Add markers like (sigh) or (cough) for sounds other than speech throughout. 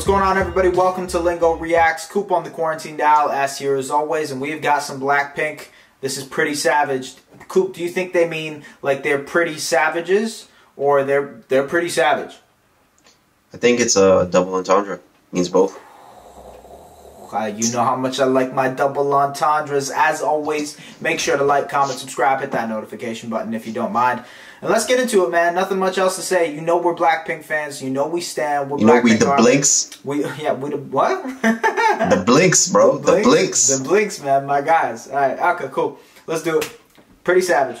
What's going on, everybody? Welcome to Lingo Reacts. Koop on the quarantine dial, as here as always, and we've got some Blackpink. This is pretty savage. Koop, do you think they mean like they're pretty savages, or they're they're pretty savage? I think it's a double entendre. Means both. You know how much I like my double entendres. As always, make sure to like, comment, subscribe, hit that notification button if you don't mind. And let's get into it, man. Nothing much else to say. You know we're Blackpink fans. You know we stand. We're you know we the Army. blinks. We yeah we the what? The blinks, bro. (laughs) The blinks. The blinks, man. My guys. All right. Okay. Cool. Let's do it. Pretty savage.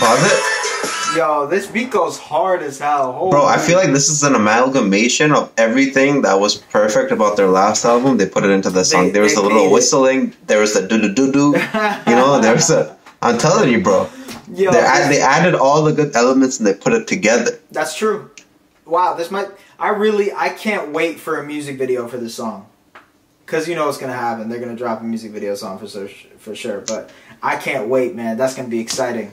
pause it? Yo, this beat goes hard as hell. Holy Bro, I feel like this is an amalgamation of everything that was perfect about their last album. They put it into the song. They- there was a little made it. whistling. There was the do do do do. You know, there's a. I'm telling you, bro. Yo, They, they added all the good elements and they put it together. That's true. Wow, this might. I really. I can't wait for a music video for this song. Cause you know what's gonna happen. They're gonna drop a music video song for sure, for sure. But I can't wait, man. That's gonna be exciting.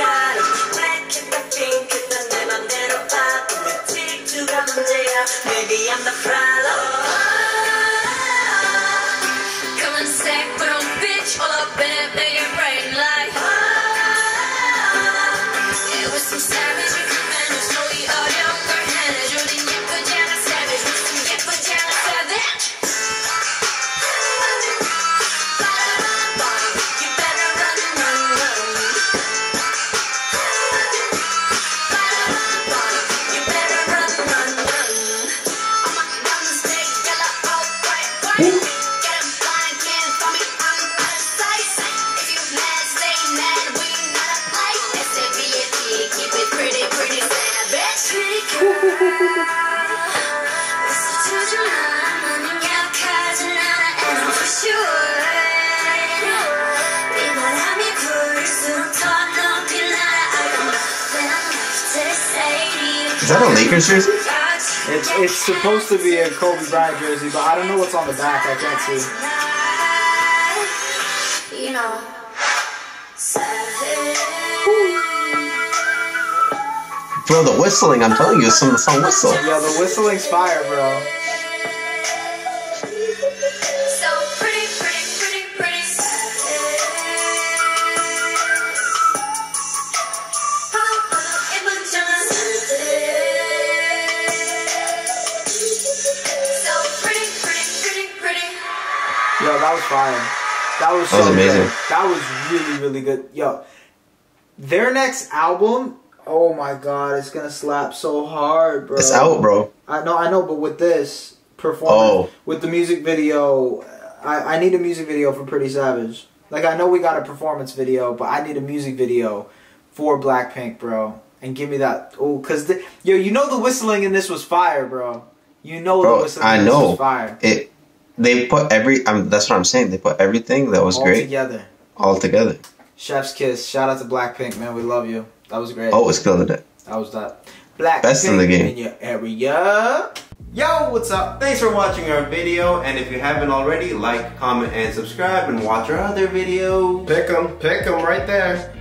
Maybe I'm the problem that a Lakers jersey? It's it's supposed to be a Kobe Bryant jersey, but I don't know what's on the back. I can't see. You know, savage. Bro, the whistling, I'm telling you, it's from the song Whistle. Yeah, the whistling's fire, bro. Yo, that was fire. That was so That was amazing. good. That was really, really good. Yo, their next album, oh my god, it's gonna slap so hard, bro. It's out, bro. I know, I know, but with this performance, Oh. with the music video, I, I need a music video for Pretty Savage. Like I know we got a performance video, but I need a music video for Blackpink, bro. And give me that, oh, cause the, yo, you know the whistling in this was fire, bro. You know the whistling I in this know. was fire. It they put every. I mean, that's what I'm saying. They put everything that was great. All great together. all together. Chef's kiss. Shout out to Blackpink, man. We love you. That was great. Always killed it. That was that. Black Best in the game. in your area. Yo, what's up? Thanks for watching our video, and if you haven't already, like, comment, and subscribe, and watch our other videos. Pick 'em, pick 'em right there.